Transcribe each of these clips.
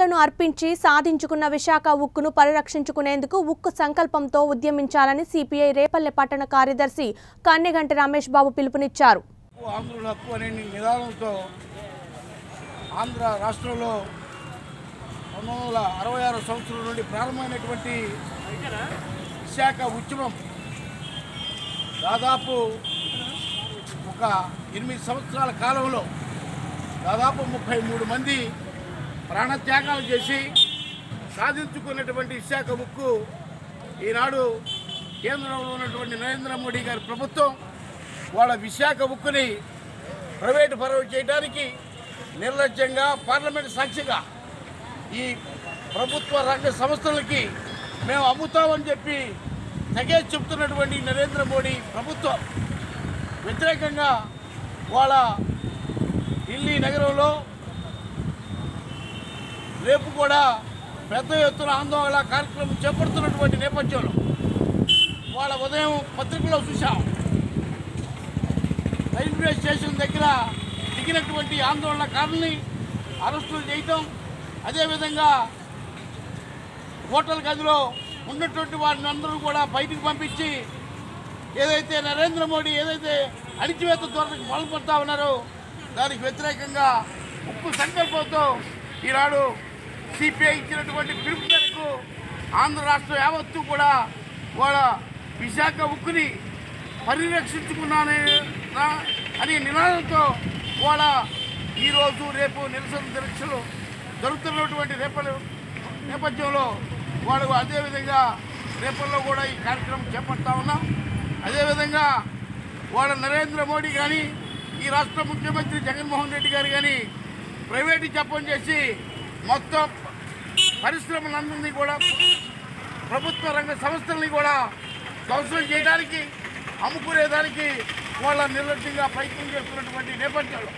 ప్రాణాలను అర్పించి సాధించుకున్న విశాఖ ఉక్కును పరిరక్షించుకునేందుకు ఉక్కు సంకల్పంతో ఉద్యమించాలని సిపిఐ రేపల్లె పట్టణ కార్యదర్శి కన్నెగంటి రమేష్ బాబు పిలుపునిచ్చారు. ఆంధ్ర రాష్ట్రంలో పంతొమ్మిది వందల అరవై ఆరు సంవత్సరం నుండి ప్రారంభమైనటువంటి విశాఖ ఉద్యమం దాదాపు ఒక ఎనిమిది సంవత్సరాల కాలంలో దాదాపు ముప్పై మూడు మంది ప్రాణత్యాగాలు చేసి సాధించుకున్నటువంటి విశాఖ ముక్కు ఈనాడు కేంద్రంలో ఉన్నటువంటి నరేంద్ర మోడీ గారి ప్రభుత్వం వాళ్ళ విశాఖ ఉక్కుని ప్రైవేటు పరవ చేయడానికి నిర్లక్ష్యంగా పార్లమెంట్ సాక్షిగా ఈ ప్రభుత్వ రంగ సంస్థలకి మేము అమ్ముతామని చెప్పి తెగే చెప్తున్నటువంటి నరేంద్ర మోడీ ప్రభుత్వం వ్యతిరేకంగా వాళ్ళ ఢిల్లీ నగరంలో రేపు కూడా పెద్ద ఎత్తున ఆందోళన కార్యక్రమం చేపడుతున్నటువంటి నేపథ్యంలో వాళ్ళ ఉదయం పత్రికలో చూసాం రైల్వే స్టేషన్ దగ్గర దిగినటువంటి ఆందోళనకారుల్ని అరెస్టులు చేయటం అదేవిధంగా హోటల్ గదిలో ఉన్నటువంటి వారిని అందరూ కూడా బయటికి పంపించి ఏదైతే నరేంద్ర మోడీ ఏదైతే అణిచివేత ధోరణికి పాల్పడతా ఉన్నారో దానికి వ్యతిరేకంగా ఉప్పు సంకల్పంతో ఈనాడు సిపిఐ ఇచ్చినటువంటి పిలుపు మేరకు ఆంధ్ర రాష్ట్రం యావత్తు కూడా వాళ్ళ విశాఖ ఉక్కుని పరిరక్షించుకున్నానే నా- అనే నినాదంతో వాళ్ళ ఈరోజు రేపు నిరసన దీక్షలు జరుగుతున్నటువంటి రేపటి నేపథ్యంలో వాళ్ళు అదేవిధంగా రేపల్లో కూడా ఈ కార్యక్రమం చేపడతా ఉన్నాం. అదేవిధంగా వాళ్ళ నరేంద్ర మోడీ కానీ ఈ రాష్ట్ర ముఖ్యమంత్రి జగన్మోహన్ రెడ్డి గారు కానీ ప్రైవేటు జపం చేసి మొత్తం పరిశ్రమలందరినీ కూడా ప్రభుత్వ రంగ సంస్థల్ని కూడా ధ్వంసం చేయడానికి అమ్ముకునేదానికి వాళ్ళ నిర్లక్ష్యంగా ప్రయత్నం చేస్తున్నటువంటి నేపథ్యంలో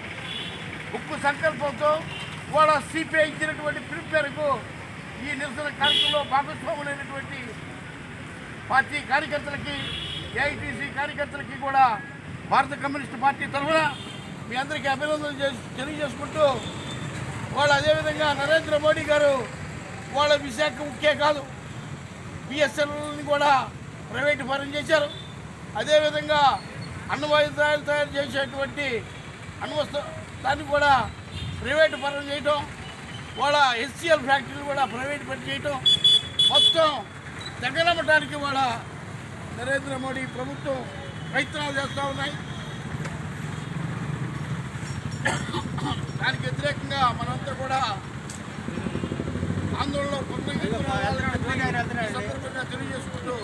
ఉక్కు సంకల్పంతో వాళ్ళ సిపిఐ ఇచ్చినటువంటి పిలుపు మేరకు ఈ నిరసన కార్యక్రమంలో భాగస్వాములైనటువంటి పార్టీ కార్యకర్తలకి ఏఐటీసీ కార్యకర్తలకి కూడా భారత కమ్యూనిస్ట్ పార్టీ తరఫున మీ అందరికీ అభినందనలు చేసి తెలియజేసుకుంటూ వాళ్ళు అదేవిధంగా నరేంద్ర మోడీ గారు వాళ్ళ విశాఖ ముఖ్యే కాదు బిఎస్ఎన్ఎల్ని కూడా ప్రైవేటు పరం చేశారు. అదేవిధంగా అన్నవాయుధాలు తయారు చేసేటువంటి అణ్వస్త దాన్ని కూడా ప్రైవేటు పరం చేయటం వాళ్ళ హెచ్సిఎల్ ఫ్యాక్టరీలు కూడా ప్రైవేట్ పని చేయటం మొత్తం దగ్గరమ్మటానికి వాళ్ళ నరేంద్ర మోడీ ప్రభుత్వం ప్రయత్నాలు చేస్తూ ఉన్నాయి. దానికి వ్యతిరేకంగా మనంతా కూడా ఆందోళనలో సందర్భంగా తెలియజేసుకుంటూ